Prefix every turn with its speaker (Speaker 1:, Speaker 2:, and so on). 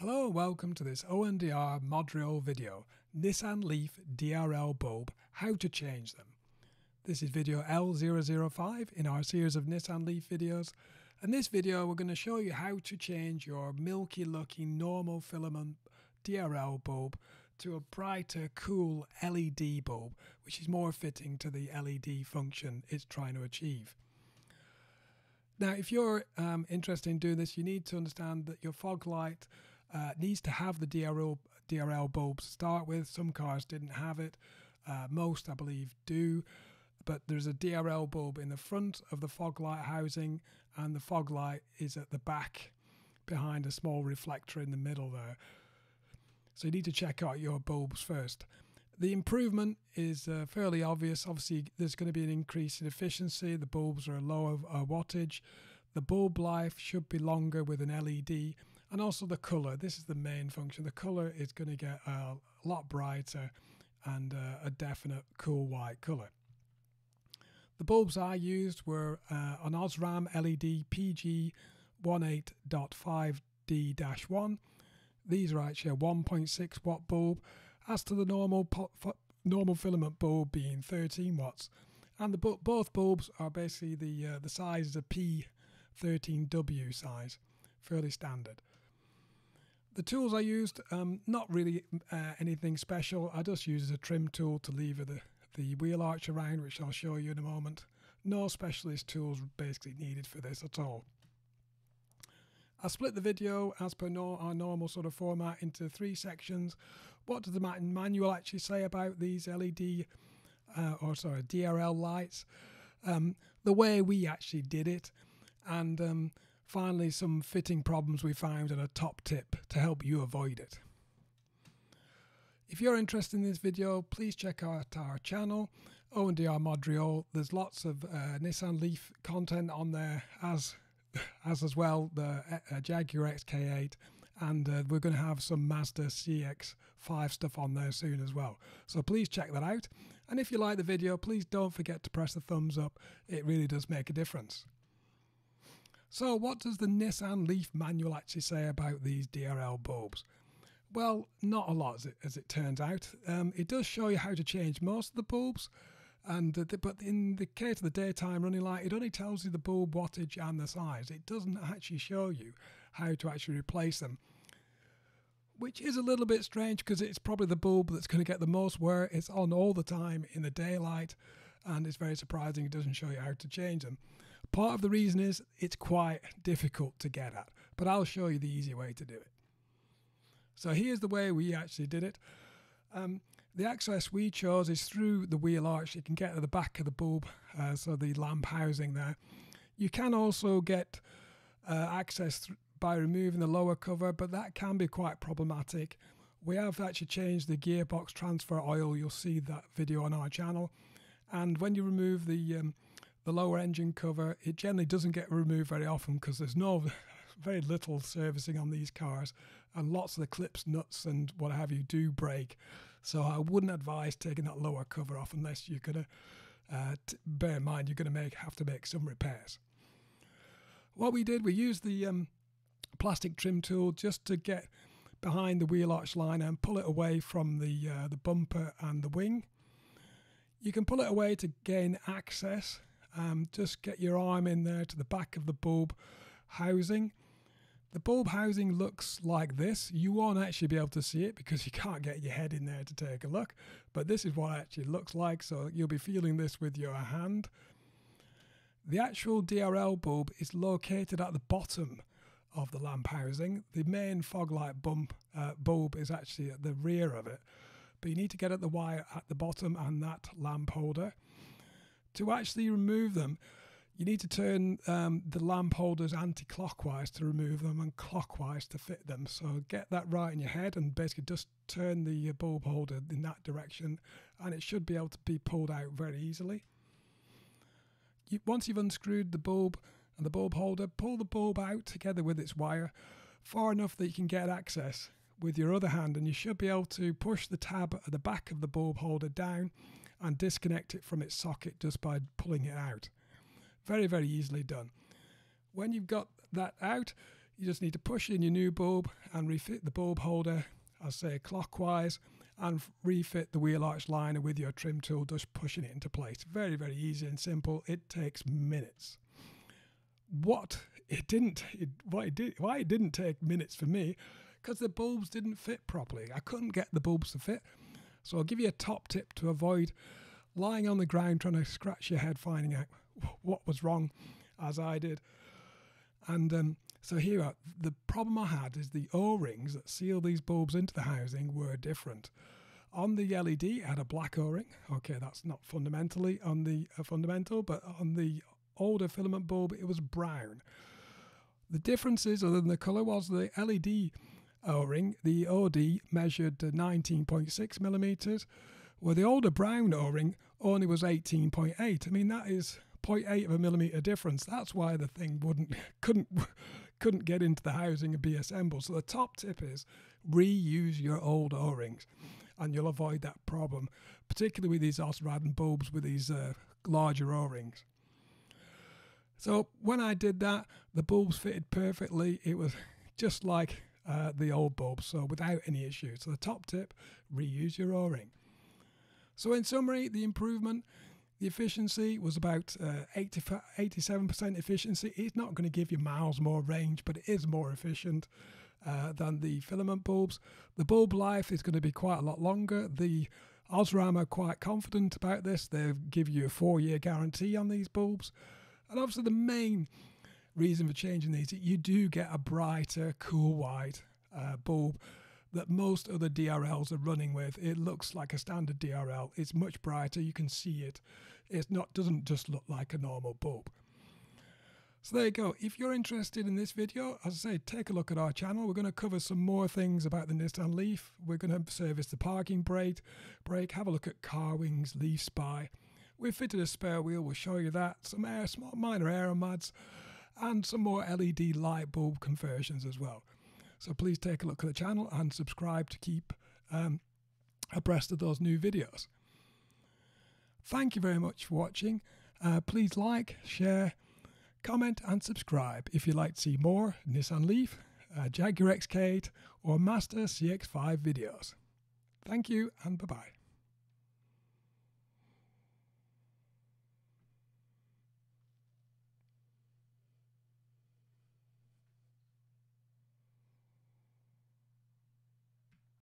Speaker 1: Hello and welcome to this O&DR Modurol video, Nissan Leaf DRL bulb, how to change them. This is video L005 in our series of Nissan Leaf videos. In this video we're going to show you how to change your milky looking normal filament DRL bulb to a brighter cool LED bulb which is more fitting to the LED function it's trying to achieve. Now if you're um, interested in doing this you need to understand that your fog light uh, needs to have the DRL, DRL bulbs to start with. Some cars didn't have it. Uh, most, I believe, do. But there's a DRL bulb in the front of the fog light housing, and the fog light is at the back behind a small reflector in the middle there. So you need to check out your bulbs first. The improvement is uh, fairly obvious. Obviously, there's going to be an increase in efficiency. The bulbs are a lower uh, wattage. The bulb life should be longer with an LED and also the color. This is the main function. The color is going to get a lot brighter and uh, a definite cool white color. The bulbs I used were uh, an Osram LED PG 18.5D-1. These are actually a 1.6 watt bulb as to the normal normal filament bulb being 13 watts. And the both bulbs are basically the uh, the size of P 13W size, fairly standard. The tools I used, um, not really uh, anything special. I just used a trim tool to lever the, the wheel arch around, which I'll show you in a moment. No specialist tools basically needed for this at all. I split the video as per no, our normal sort of format into three sections. What does the manual actually say about these LED, uh, or sorry, DRL lights? Um, the way we actually did it and um, finally some fitting problems we found and a top tip to help you avoid it. If you're interested in this video, please check out our channel, O&DR Modurol. There's lots of uh, Nissan Leaf content on there, as as as well the uh, Jaguar XK8, and uh, we're going to have some Mazda CX-5 stuff on there soon as well. So please check that out. And if you like the video, please don't forget to press the thumbs up. It really does make a difference. So what does the Nissan Leaf manual actually say about these DRL bulbs? Well, not a lot as it, as it turns out. Um, it does show you how to change most of the bulbs, and uh, the, but in the case of the daytime running light, it only tells you the bulb wattage and the size. It doesn't actually show you how to actually replace them, which is a little bit strange because it's probably the bulb that's going to get the most wear. It's on all the time in the daylight, and it's very surprising it doesn't show you how to change them. Part of the reason is it's quite difficult to get at, but I'll show you the easy way to do it. So here's the way we actually did it. Um, the access we chose is through the wheel arch. You can get to the back of the bulb, uh, so the lamp housing there. You can also get uh, access by removing the lower cover, but that can be quite problematic. We have actually changed the gearbox transfer oil. You'll see that video on our channel. And when you remove the um, the lower engine cover, it generally doesn't get removed very often because there's no very little servicing on these cars, and lots of the clips, nuts, and what have you do break. So I wouldn't advise taking that lower cover off unless you're gonna uh, bear in mind you're gonna make have to make some repairs. What we did, we used the um, plastic trim tool just to get behind the wheel arch liner and pull it away from the uh, the bumper and the wing. You can pull it away to gain access um, just get your arm in there to the back of the bulb housing. The bulb housing looks like this. You won't actually be able to see it because you can't get your head in there to take a look, but this is what it actually looks like. So you'll be feeling this with your hand. The actual DRL bulb is located at the bottom of the lamp housing. The main fog light bump, uh, bulb is actually at the rear of it, but you need to get at the wire at the bottom and that lamp holder to actually remove them, you need to turn um, the lamp holders anti-clockwise to remove them and clockwise to fit them. So get that right in your head and basically just turn the uh, bulb holder in that direction and it should be able to be pulled out very easily. You, once you've unscrewed the bulb and the bulb holder, pull the bulb out together with its wire far enough that you can get access with your other hand and you should be able to push the tab at the back of the bulb holder down and disconnect it from its socket just by pulling it out. Very, very easily done. When you've got that out, You just need to push in your new bulb and refit the bulb holder, I say clockwise, and refit the wheel arch liner with your trim tool, just pushing it into place. Very, very easy and simple. It takes minutes. What it didn't, it, why, it did, why it didn't take minutes for me, because the bulbs didn't fit properly. I couldn't get the bulbs to fit. So I'll give you a top tip to avoid lying on the ground trying to scratch your head finding out what was wrong, as I did. And um, so here, the problem I had is the O-rings that seal these bulbs into the housing were different. On the LED, had a black O-ring. Okay, that's not fundamentally on the uh, fundamental, but on the older filament bulb, it was brown. The differences, other than the color, was the LED O-ring. The OD measured 19.6 millimeters, where the older brown O-ring only was 18.8. I mean, that is 0.8 of a millimeter difference. That's why the thing wouldn't couldn't couldn't get into the housing and be assembled. So the top tip is reuse your old O-rings and you'll avoid that problem, particularly with these Osram bulbs with these uh, larger O-rings. So when I did that, the bulbs fitted perfectly. It was just like uh, the old bulbs, so without any issues. So the top tip, reuse your O-ring. So in summary, the improvement the efficiency was about uh, 80, 87% efficiency. It's not going to give you miles more range, but it is more efficient uh, than the filament bulbs. The bulb life is going to be quite a lot longer. The Osram are quite confident about this. They give you a four year guarantee on these bulbs. And obviously, the main reason for changing these, you do get a brighter, cool white uh, bulb that most other DRLs are running with. It looks like a standard DRL. It's much brighter. You can see it. It's not doesn't just look like a normal bulb. So there you go. If you're interested in this video, as I say, take a look at our channel. We're going to cover some more things about the Nissan Leaf. We're going to service the parking brake, brake have a look at CarWings, leaf spy. We've fitted a spare wheel, we'll show you that. Some air, small, minor aeromads, and some more LED light bulb conversions as well. So please take a look at the channel and subscribe to keep um, abreast of those new videos. Thank you very much for watching. Uh, please like, share, comment, and subscribe if you'd like to see more Nissan Leaf, uh, Jaguar X8, or Mazda CX5 videos. Thank you and bye bye.